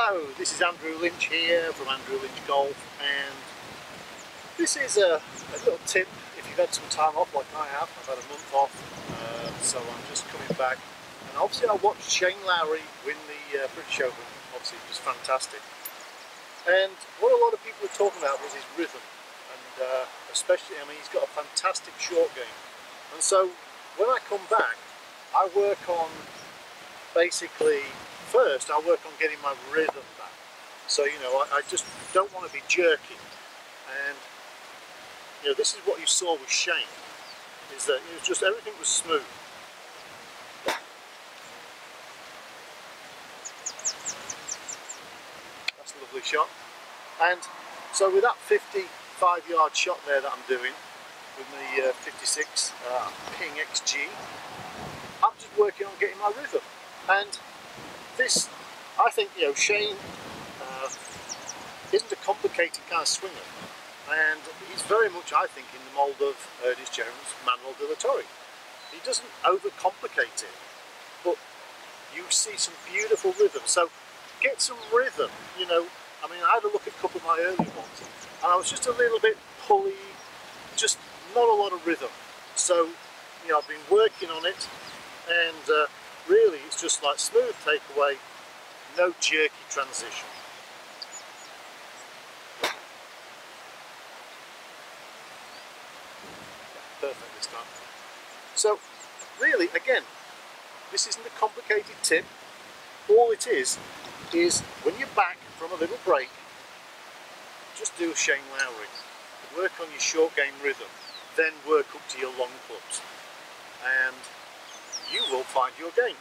Hello, this is Andrew Linch here from Andrew Linch Golf and this is a, a little tip. If you've had some time off like I have, I've had a month off uh, so I'm just coming back. And obviously I watched Shane Lowry win the uh, British Open, obviously it was fantastic. And what a lot of people were talking about was his rhythm. And uh, especially, I mean he's got a fantastic short game. And so when I come back I work on basically first I work on getting my rhythm back. So, you know, I, I just don't want to be jerky. And, you know, this is what you saw with Shane, is that it was just, everything was smooth. That's a lovely shot. And so with that 55 yard shot there that I'm doing, with the uh, 56 uh, Ping XG, I'm just working on getting my rhythm. And this, I think, you know, Shane uh, isn't a complicated kind of swinger. And he's very much, I think, in the mould of Ernest Jones, Manuel de la Torre. He doesn't overcomplicate it, but you see some beautiful rhythm. So get some rhythm, you know. I mean, I had a look at a couple of my early ones, and I was just a little bit pulley, just not a lot of rhythm. So, you know, I've been working on it, and uh, really it's just like smooth takeaway, no jerky transition. Perfect this time. So really again, this isn't a complicated tip. All it is, is when you're back from a little break, just do a Shane Lowry. Work on your short game rhythm, then work up to your long clubs. And you will find your game.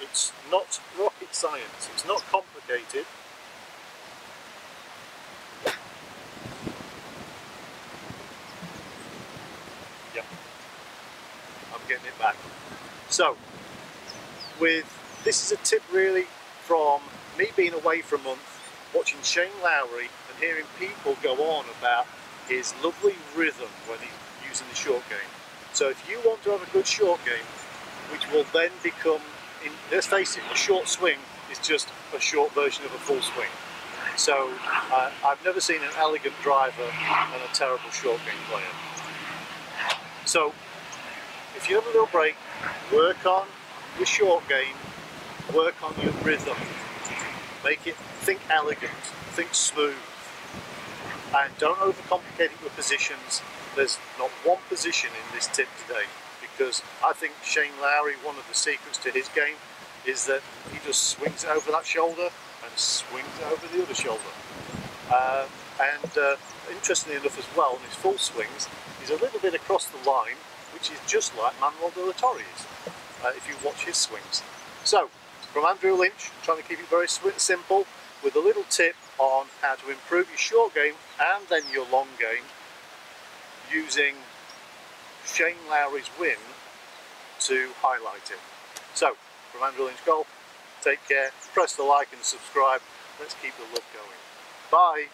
It's not rocket science, it's not complicated. Yep, I'm getting it back. So, with this is a tip really from me being away for a month, watching Shane Lowry and hearing people go on about his lovely rhythm when he's using the short game. So if you want to have a good short game, which will then become, in, let's face it, a short swing is just a short version of a full swing. So uh, I've never seen an elegant driver and a terrible short game player. So if you have a little break, work on your short game, work on your rhythm, make it, think elegant, think smooth, and don't overcomplicate it with positions there's not one position in this tip today because I think Shane Lowry, one of the secrets to his game is that he just swings over that shoulder and swings over the other shoulder. Uh, and uh, interestingly enough as well, in his full swings, he's a little bit across the line, which is just like Manuel de la Torre is, uh, if you watch his swings. So, from Andrew Linch, trying to keep it very simple, with a little tip on how to improve your short game and then your long game using Shane Lowry's win to highlight it. So, from Andrew Linch Golf, take care, press the like and subscribe, let's keep the love going. Bye!